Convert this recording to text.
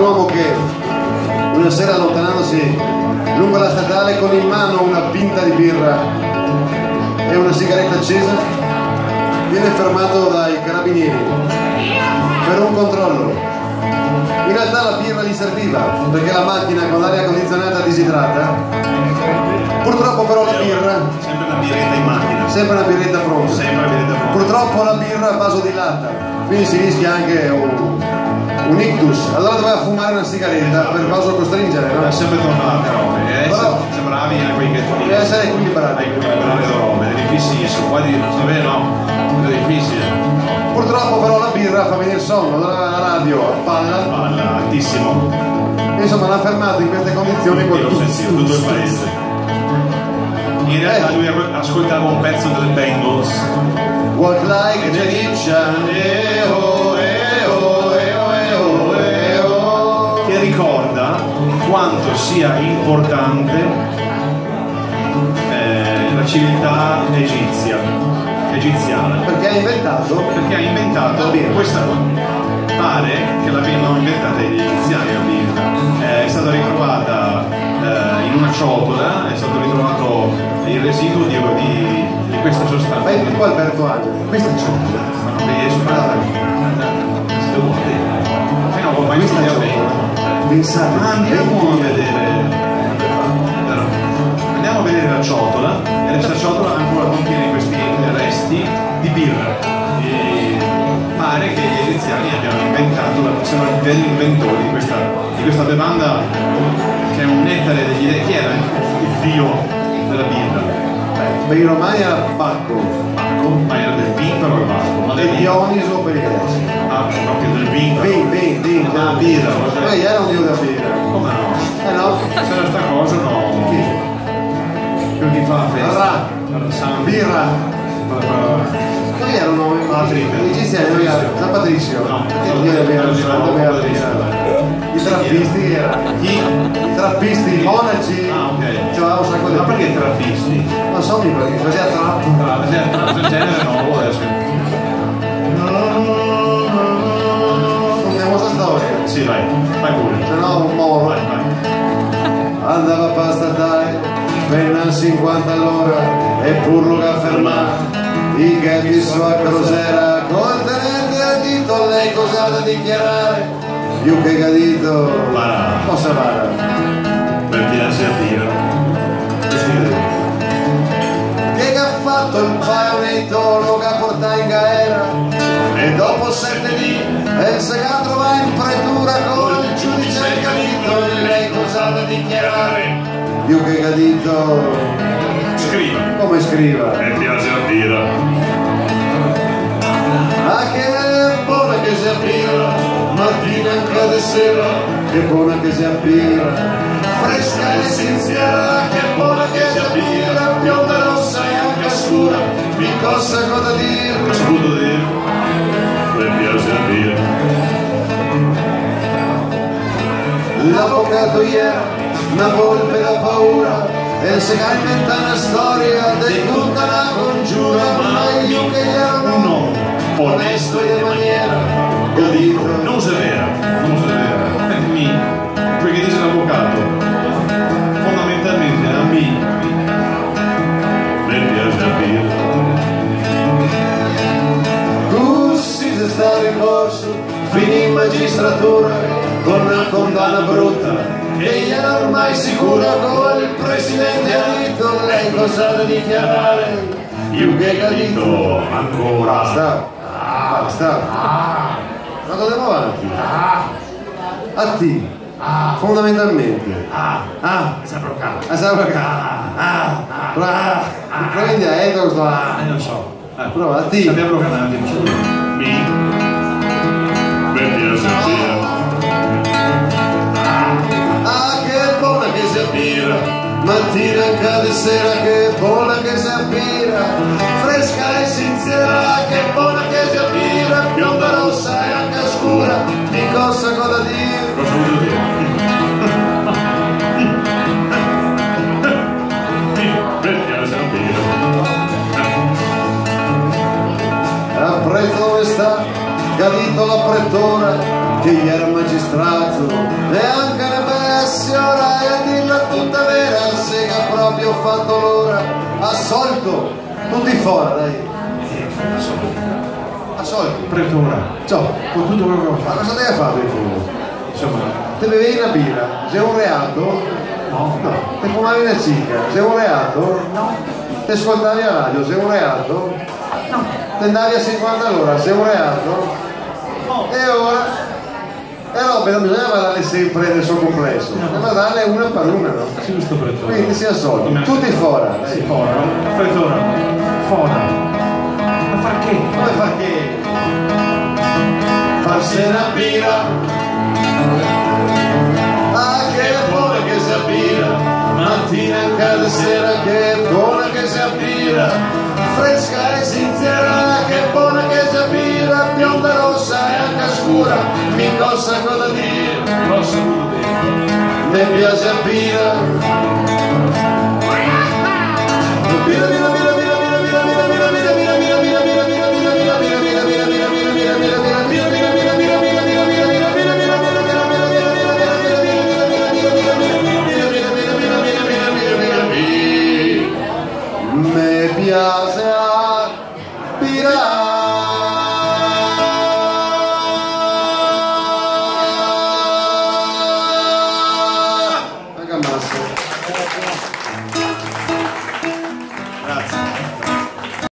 uomo che una sera allontanandosi lungo la statale con in mano una pinta di birra e una sigaretta accesa viene fermato dai carabinieri per un controllo. In realtà la birra gli serviva perché la macchina con l'aria condizionata disidrata. Purtroppo però la birra, Sempre una birretta in macchina. sempre una birretta pronta. Sempre una birretta pronta. Purtroppo la birra vasodilata, quindi si rischia anche un, un ictus. Allora doveva fumare una sigaretta per vaso costringere, no? È sempre tornata robe. E adesso Però- siamo bravi a quei che Deve essere equilibrati. equilibrare le robe. È difficilissimo. Poi di sapere no, è difficile. Purtroppo però la birra fa venire sonno, allora la radio a palla. Palla, altissimo. Insomma l'ha fermato in queste condizioni Io l'ho sentito tutto il paese. In realtà Eh. lui ascoltava un pezzo del Bengals Walk like an Egyptian, quanto sia importante eh, la civiltà egizia, egiziana, Perché ha inventato perché ha inventato birra. questa pare che l'abbiano inventata gli egiziani la birra. Eh, è stata ritrovata eh, in una ciotola, è stato ritrovato il residuo di, di- di questa sostanza. Vai qua Alberto Angelo, questa è ciotola. Ma andiamo a 20 vedere. Andiamo a vedere la ciotola e questa ciotola ancora contiene questi resti di birra. E pare che gli egiziani abbiano inventato, siano i veri inventori di questa, di questa bevanda che è un nettare degli. Chi era il dio della birra? Per i romani era Bacco, Bacco, ma era del vin però il Bacco, ma del vino. Dioniso per i greci. Ah, proprio del vin. però. Vin, vin, vin, Ah, birra, cos'è? Poi era un dio della birra. Come no? Eh no? C'era sta cosa no? Chi? Quello che fa la festa. Ra. Birra. Poi erano Altri. gli egiziani, erano San Patrizio. No, Patrizio. Patrizio. I trappisti erano. Chi? I trappisti, i monaci. Ah, ok. C'aveva un sacco di... Ma perché trappisti? Non so mi perché faceva trap. Tra il genere nuovo adesso. Contiamo questa storia. Sì, vai, vai pure. Se no un moro. Vai, vai. Andava per statale, penna 50 all'ora e pur lo che fermare. I ghetti su a crosera, col tenente a dito, lei cosa ha da dichiarare? Più che gadito, Para. cosa vara? Per piace a dire. Paionetto che porta in gaera? E dopo sette dì, e il segato va in pretura con il giudice e il gadito, e lei cosa da dichiarare? Più che gadito, Scriva. come scriva? Per piace a dire. Ah che buona che si appira, mattina anche di sera, che buona che si appira, fresca e sinziera, mi cosa dire. Ho voluto dire? Per piace a dire. L'avvocato ieri, una volpe da paura, e se ha inventato una storia di tutta una congiura, ma io che ero uomo onesto e di maniera, gadito. Non severa, Così se sta a ricorso, finì in magistratura con una condanna brutta. E era ormai sicura con il presidente ha detto lei cosa da dichiarare? Io che gadito. Dico ancora. Basta, basta. Ma andiamo avanti. A te, fondamentalmente. Ah, Ah, a Ah, ah, prendi a Edo questo Ah, ah. non so. Eh, Prova a te. Abbiamo canali. Mi. Per dire. Ah, che buona che si abbira, mattina di sera, che buona che si abbira, fresca e sincera, che buona che si abbira, bionda rossa direttore che gli era magistrato. E anche ne venisse ora e a dirla tutta vera se che ha proprio fatto l'ora. Assolto tutti fuori dai. Assolto pretore ciò con tutto quello che ho fatto. Cosa deve fare in fondo? insomma. Te bevi una birra? Sei un reato? No. No. Te fumavi una cica sei un reato? No. Te ascoltavi la radio? Sei un reato? No. Te andavi a 50 all'ora? Sei un reato? E ora? E robe non bisogna guardarle sempre nel suo complesso, bisogna guardarle una per una, no? Giusto pretura. Quindi si assolti, Come- tutti fuori. Sì, fora. Pretura. Fora. Ma far che? Come far che? Farsi una birra Ah che buona che sia birra Mattina cada sera che buona che sia birra Fresca e sincera che buona che sia birra Bionda rossa e anche scura. Mi costa cosa dire dentro. Mi piace birra Birra, birra, birra,